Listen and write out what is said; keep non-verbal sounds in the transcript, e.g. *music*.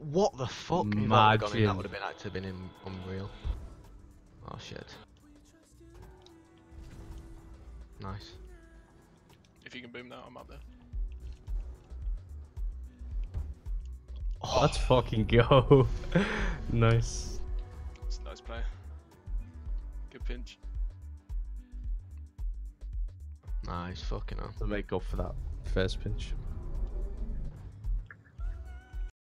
What the fuck? If that would've gone In, that would have been actually been in, unreal. Oh shit. Nice. If you can boom that, I'm up there. Oh, let's fucking go. *laughs* nice. It's a nice play. Good pinch. Nice, fucking up. To make up for that first pinch.